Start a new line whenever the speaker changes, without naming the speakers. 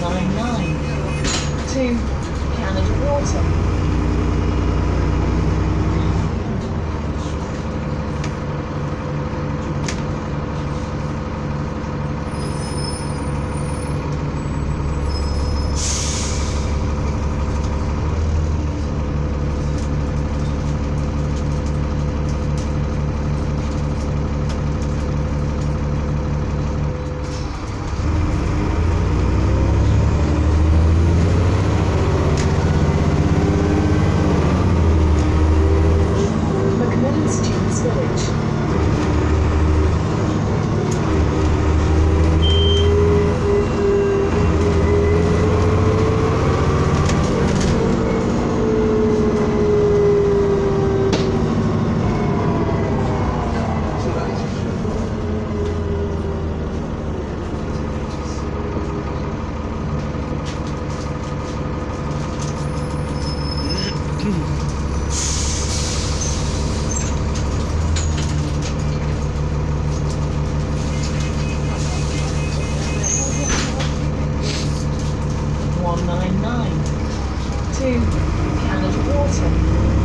199 to Canada water. do you water.